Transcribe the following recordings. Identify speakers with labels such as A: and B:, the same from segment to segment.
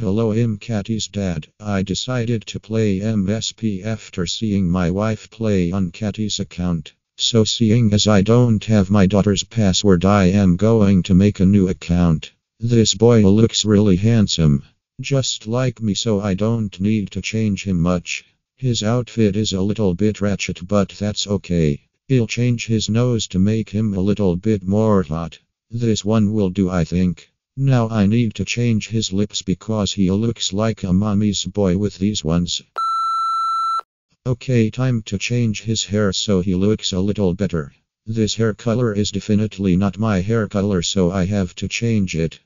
A: Hello, I'm Catty's dad. I decided to play MSP after seeing my wife play on Catty's account. So, seeing as I don't have my daughter's password, I am going to make a new account. This boy looks really handsome. Just like me, so I don't need to change him much. His outfit is a little bit ratchet, but that's okay. I'll change his nose to make him a little bit more hot. This one will do, I think. Now I need to change his lips because he looks like a mommy's boy with these ones. Okay, time to change his hair so he looks a little better. This hair color is definitely not my hair color, so I have to change it.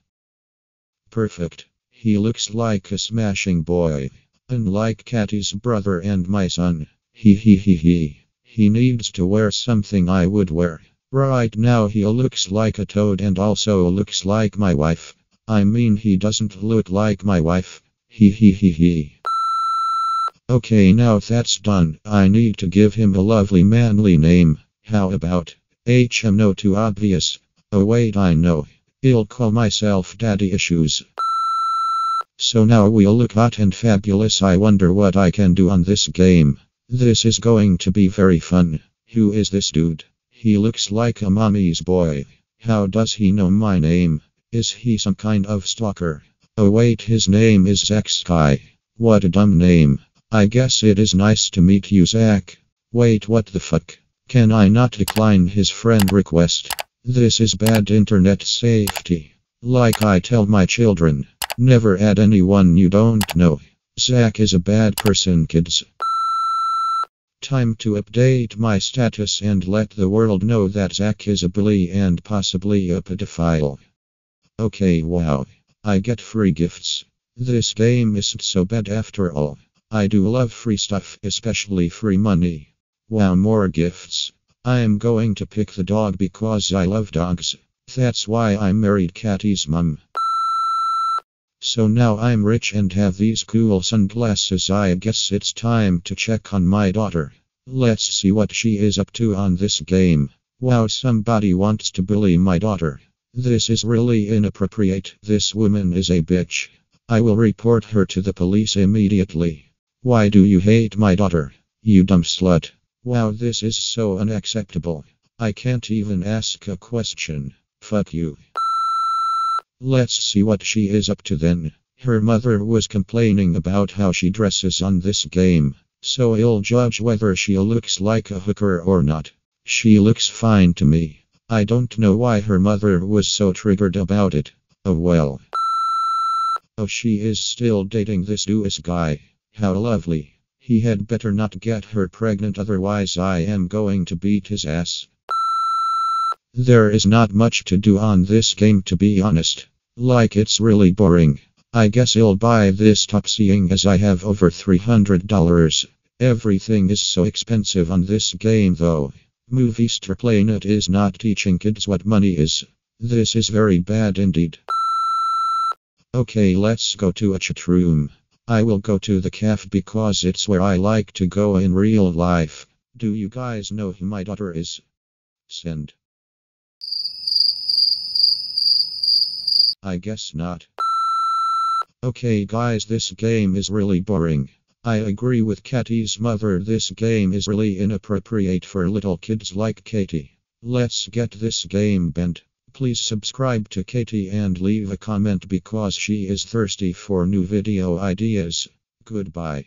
A: Perfect. He looks like a smashing boy. Unlike Catty's brother and my son. He he he he. He needs to wear something I would wear. Right now he looks like a toad and also looks like my wife. I mean he doesn't look like my wife. He he he he. Okay now that's done. I need to give him a lovely manly name. How about HM no too obvious. Oh wait I know. I'll call myself Daddy Issues. So now we'll look hot and fabulous. I wonder what I can do on this game. This is going to be very fun. Who is this dude? He looks like a mommy's boy. How does he know my name? Is he some kind of stalker? Oh wait, his name is Zack Sky. What a dumb name. I guess it is nice to meet you, Zack. Wait, what the fuck? Can I not decline his friend request? This is bad internet safety. Like I tell my children, never add anyone you don't know. Zack is a bad person, kids. Time to update my status and let the world know that Zack is a bully and possibly a pedophile. Okay, wow. I get free gifts. This game isn't so bad after all. I do love free stuff, especially free money. Wow, more gifts. I am going to pick the dog because I love dogs. That's why I married Catty's mum. So now I'm rich and have these cool sunglasses. I guess it's time to check on my daughter. Let's see what she is up to on this game. Wow, somebody wants to bully my daughter. This is really inappropriate. This woman is a bitch. I will report her to the police immediately. Why do you hate my daughter? You dumb slut. Wow, this is so unacceptable. I can't even ask a question. Fuck you. Let's see what she is up to then. Her mother was complaining about how she dresses on this game, so I'll judge whether she looks like a hooker or not. She looks fine to me. I don't know why her mother was so triggered about it. Oh well. Oh, she is still dating this Dewis guy. How lovely. He had better not get her pregnant, otherwise, I am going to beat his ass. There is not much to do on this game, to be honest. Like, it's really boring. I guess I'll buy this top seeing as I have over $300. Everything is so expensive on this game, though. Movie Star Planet is not teaching kids what money is. This is very bad indeed. Okay, let's go to a chat room. I will go to the cafe because it's where I like to go in real life. Do you guys know who my daughter is? Send. I guess not. Okay, guys, this game is really boring. I agree with Katie's mother, this game is really inappropriate for little kids like Katie. Let's get this game bent. Please subscribe to Katie and leave a comment because she is thirsty for new video ideas. Goodbye.